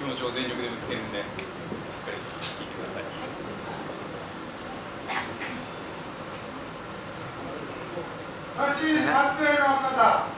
気持ちを全力でぶつけるんで、しっかり聞いてください。私、発明の方。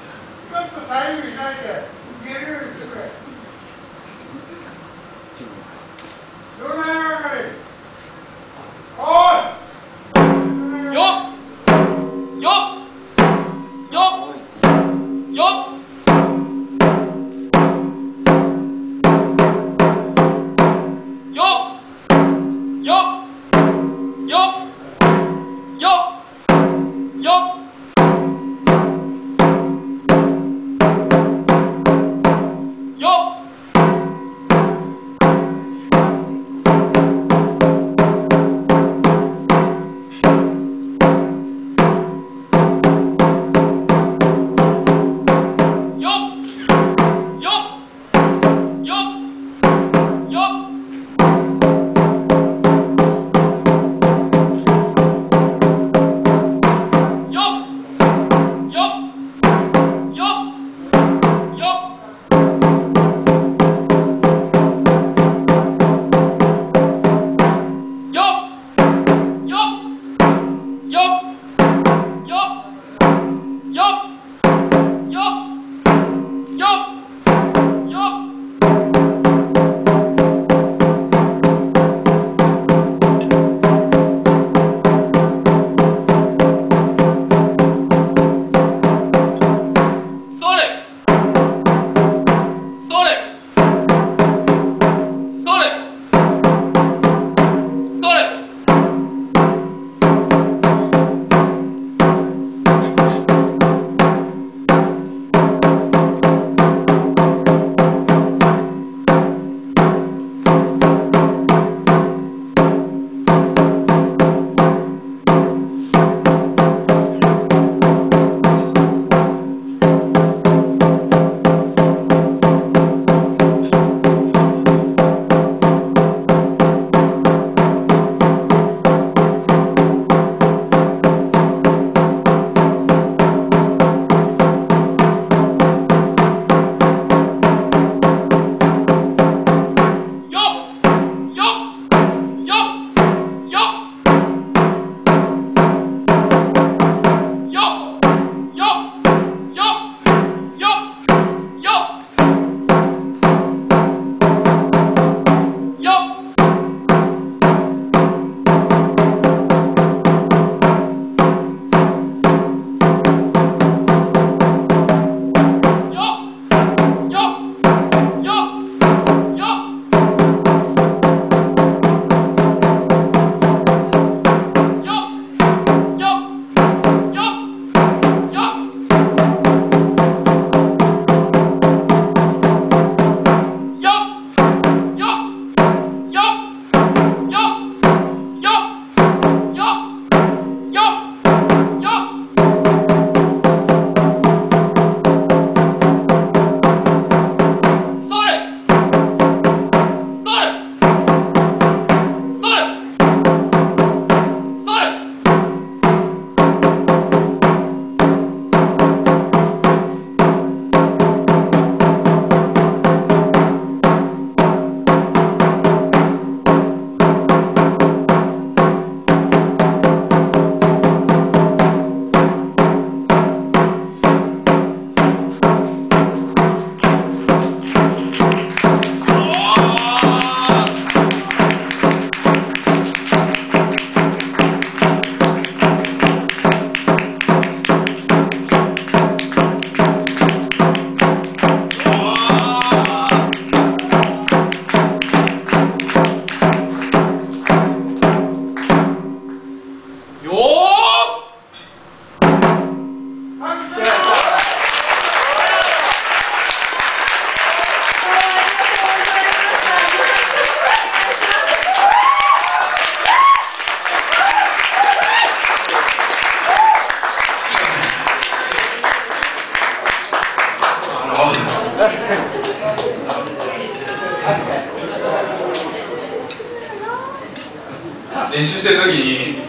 練習してる時に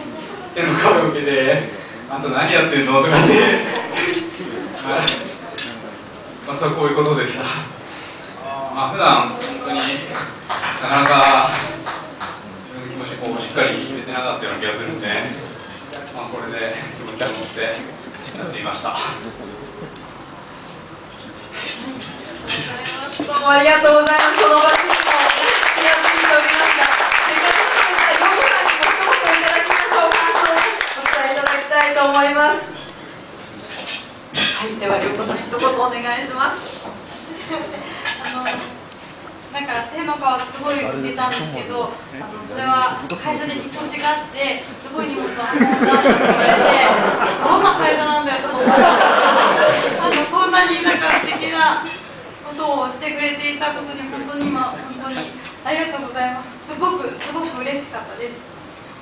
手の声を受けて「あんた何やってんの?」とか言って まあそうこういうことでしたまあ普段本当になかなか自分の気持ちこうしっかり言えてなかったような気がするんでまあ、これで気持ちを持ってやっていました。どうもありがとうございます。この場所にも気がついておりました。せっかくなので、ヨコさんにも一言いただきましょう。感想をお伝えいただきたいと思います。はい、では、ヨコさん、一言お願いします。あのなんか手の皮すごい出たんですけど、あのそれは会社で引っ越しがあって、すごい荷物を運んだって言われて、どんな会社なんだよと思ったあのこんなになんか素敵なことをしてくれていたことに本当に今本当にありがとうございます。すごくすごく嬉しかったです。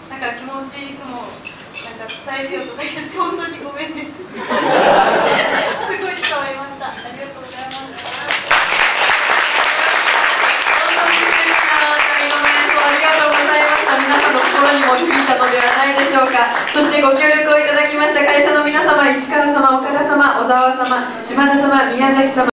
なんか気持ちいつもなんか伝えてよとか言って本当にごめんね。すごい伝わりました。ありがとうございます。ありがとうございました。皆さんの心にも響いたのではないでしょうか。そしてご協力をいただきました会社の皆様、市川様、岡田様、小沢様、島田様、宮崎様、